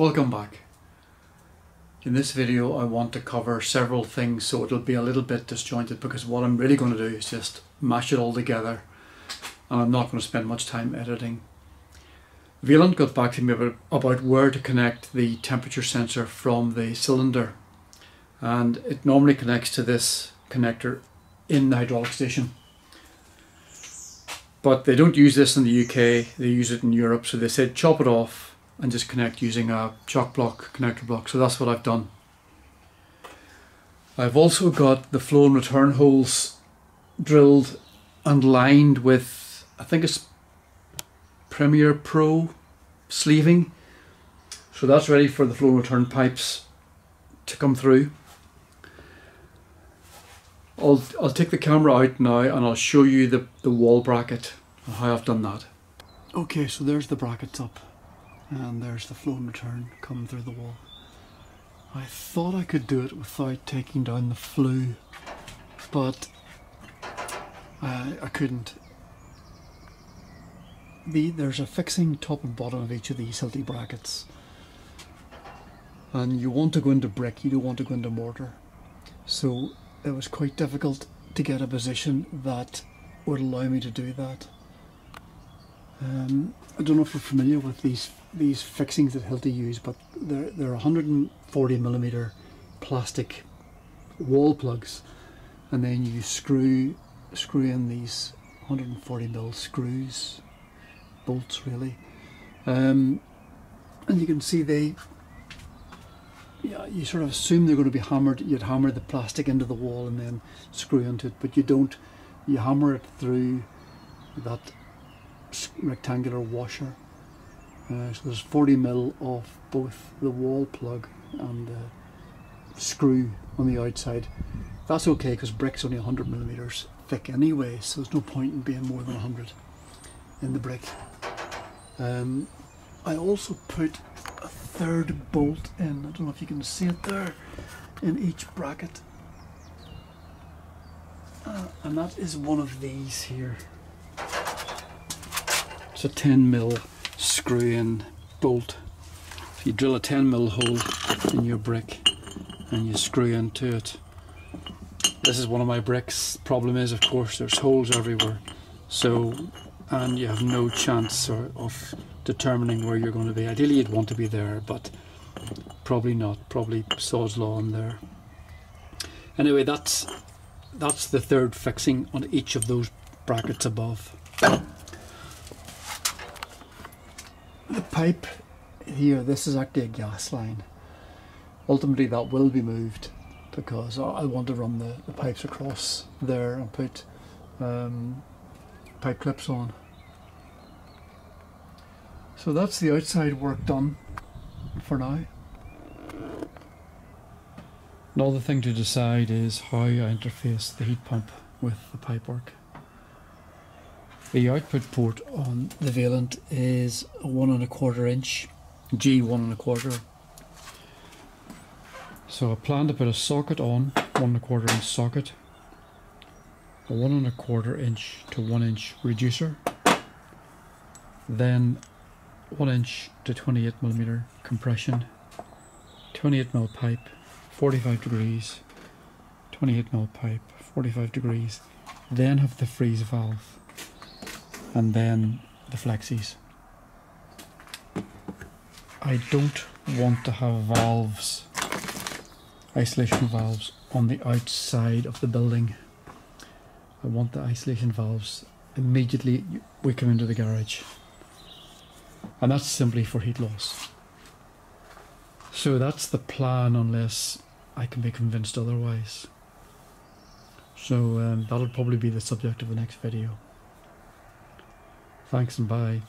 Welcome back. In this video I want to cover several things so it'll be a little bit disjointed because what I'm really going to do is just mash it all together and I'm not going to spend much time editing. Vaillant got back to me about, about where to connect the temperature sensor from the cylinder and it normally connects to this connector in the hydraulic station. But they don't use this in the UK, they use it in Europe so they said chop it off and just connect using a choc block connector block. So that's what I've done. I've also got the flow and return holes drilled and lined with, I think it's Premier Pro sleeving. So that's ready for the flow and return pipes to come through. I'll, I'll take the camera out now and I'll show you the, the wall bracket and how I've done that. Okay, so there's the brackets up and there's the flow and return coming through the wall. I thought I could do it without taking down the flue, but I, I couldn't. The, there's a fixing top and bottom of each of these Hilti brackets, and you want to go into brick, you don't want to go into mortar. So it was quite difficult to get a position that would allow me to do that. Um, I don't know if you're familiar with these these fixings that Hilti use, but they're they're 140 millimeter plastic wall plugs, and then you screw screw in these 140 mil screws, bolts really, um, and you can see they. Yeah, you sort of assume they're going to be hammered. You'd hammer the plastic into the wall and then screw into it, but you don't. You hammer it through that rectangular washer uh, so there's 40 mil of both the wall plug and the screw on the outside. That's okay because brick's only 100 millimeters thick anyway, so there's no point in being more than 100 in the brick. Um, I also put a third bolt in, I don't know if you can see it there, in each bracket. Uh, and that is one of these here. It's a 10 mil screw in bolt. So you drill a 10 mil hole in your brick and you screw into it. This is one of my bricks. Problem is, of course, there's holes everywhere. So, and you have no chance of determining where you're going to be. Ideally, you'd want to be there, but probably not. Probably Sod's Law in there. Anyway, that's that's the third fixing on each of those brackets above. The pipe here, this is actually a gas line. Ultimately that will be moved because I want to run the, the pipes across there and put um, pipe clips on. So that's the outside work done for now. Another thing to decide is how I interface the heat pump with the pipe work. The output port on the Vaillant is a one and a quarter inch, G one and a quarter. So I plan to put a socket on, one and a quarter inch socket, a one and a quarter inch to one inch reducer, then one inch to 28 millimeter compression, 28 mil pipe, 45 degrees, 28 mil pipe, 45 degrees, then have the freeze valve and then the flexies. I don't want to have valves, isolation valves on the outside of the building. I want the isolation valves immediately we come into the garage. And that's simply for heat loss. So that's the plan unless I can be convinced otherwise. So um, that'll probably be the subject of the next video. Thanks and bye.